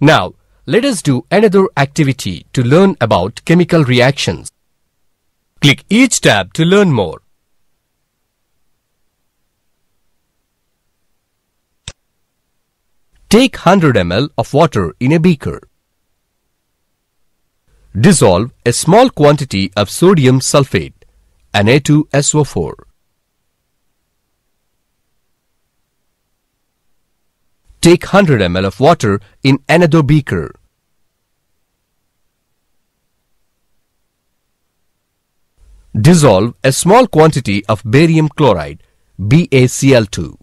Now, let us do another activity to learn about chemical reactions. Click each tab to learn more. Take 100 ml of water in a beaker. Dissolve a small quantity of sodium sulfate, Na2SO4. Take 100 ml of water in another beaker. Dissolve a small quantity of barium chloride, BaCl2.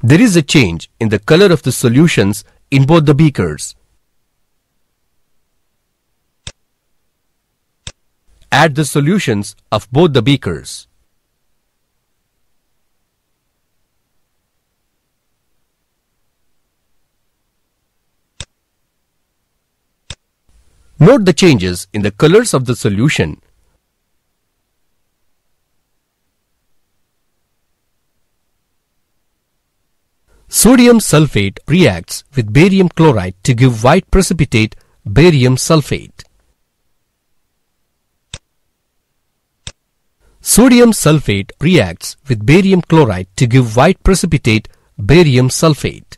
There is a change in the color of the solutions in both the beakers. Add the solutions of both the beakers. Note the changes in the colors of the solution. Sodium sulfate reacts with barium chloride to give white precipitate barium sulfate. Sodium sulfate reacts with barium chloride to give white precipitate barium sulfate.